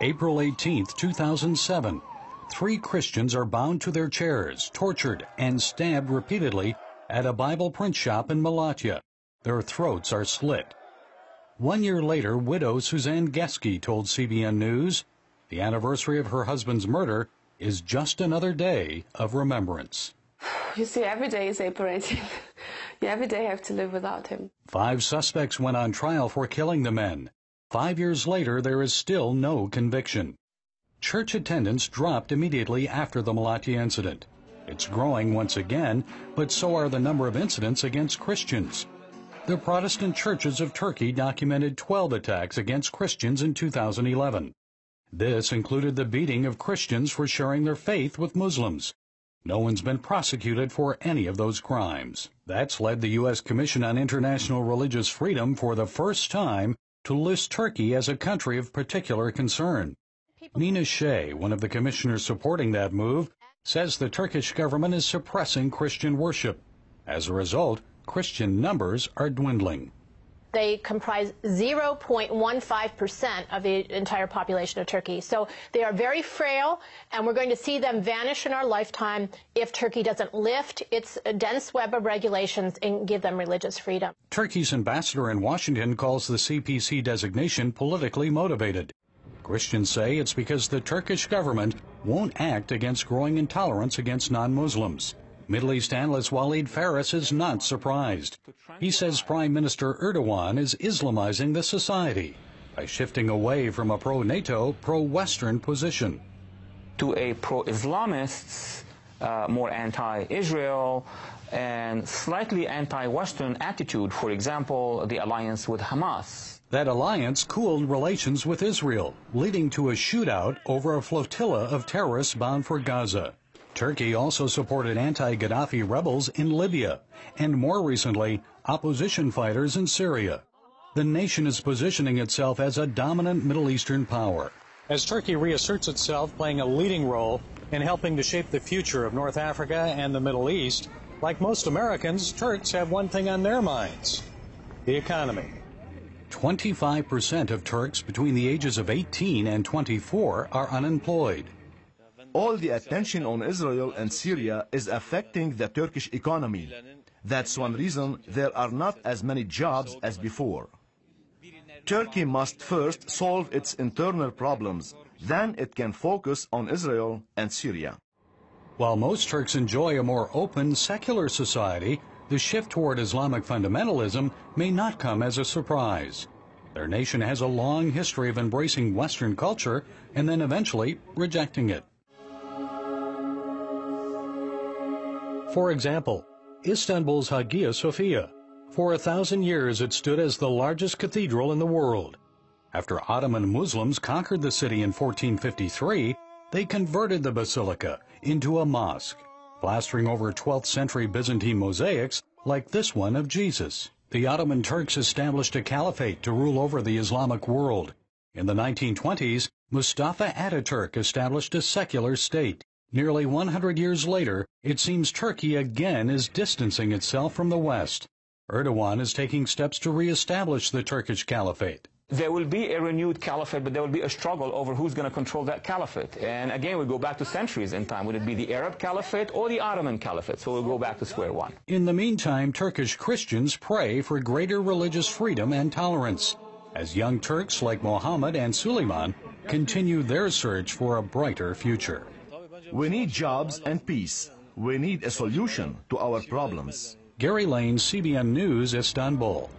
April 18, 2007. Three Christians are bound to their chairs, tortured, and stabbed repeatedly at a Bible print shop in Malatya. Their throats are slit. One year later, widow Suzanne Geske told CBN News the anniversary of her husband's murder is just another day of remembrance. You see, every day is 18th. you every day have to live without him. Five suspects went on trial for killing the men. Five years later, there is still no conviction. Church attendance dropped immediately after the Malatya incident. It's growing once again, but so are the number of incidents against Christians. The Protestant churches of Turkey documented 12 attacks against Christians in 2011. This included the beating of Christians for sharing their faith with Muslims. No one's been prosecuted for any of those crimes. That's led the U.S. Commission on International Religious Freedom for the first time to list Turkey as a country of particular concern. Nina Shea, one of the commissioners supporting that move, says the Turkish government is suppressing Christian worship. As a result, Christian numbers are dwindling. They comprise 0.15% of the entire population of Turkey. So they are very frail, and we're going to see them vanish in our lifetime if Turkey doesn't lift its dense web of regulations and give them religious freedom. Turkey's ambassador in Washington calls the CPC designation politically motivated. Christians say it's because the Turkish government won't act against growing intolerance against non-Muslims. Middle East analyst Walid Phares is not surprised. He says Prime Minister Erdogan is Islamizing the society by shifting away from a pro-NATO, pro-Western position. To a pro-Islamist, uh, more anti-Israel, and slightly anti-Western attitude, for example, the alliance with Hamas. That alliance cooled relations with Israel, leading to a shootout over a flotilla of terrorists bound for Gaza. Turkey also supported anti-Gaddafi rebels in Libya, and more recently, opposition fighters in Syria. The nation is positioning itself as a dominant Middle Eastern power. As Turkey reasserts itself playing a leading role in helping to shape the future of North Africa and the Middle East, like most Americans, Turks have one thing on their minds the economy. 25% of Turks between the ages of 18 and 24 are unemployed all the attention on Israel and Syria is affecting the Turkish economy. That's one reason there are not as many jobs as before. Turkey must first solve its internal problems, then it can focus on Israel and Syria. While most Turks enjoy a more open, secular society, the shift toward Islamic fundamentalism may not come as a surprise. Their nation has a long history of embracing Western culture and then eventually rejecting it. For example, Istanbul's Hagia Sophia. For a thousand years it stood as the largest cathedral in the world. After Ottoman Muslims conquered the city in 1453, they converted the basilica into a mosque, plastering over 12th century Byzantine mosaics like this one of Jesus. The Ottoman Turks established a caliphate to rule over the Islamic world. In the 1920s, Mustafa Ataturk established a secular state. Nearly 100 years later, it seems Turkey again is distancing itself from the West. Erdogan is taking steps to reestablish the Turkish caliphate. There will be a renewed caliphate, but there will be a struggle over who's going to control that caliphate. And again, we go back to centuries in time. Would it be the Arab caliphate or the Ottoman caliphate? So we'll go back to square one. In the meantime, Turkish Christians pray for greater religious freedom and tolerance as young Turks like Mohammed and Suleiman continue their search for a brighter future. We need jobs and peace. We need a solution to our problems. Gary Lane, CBN News, Istanbul.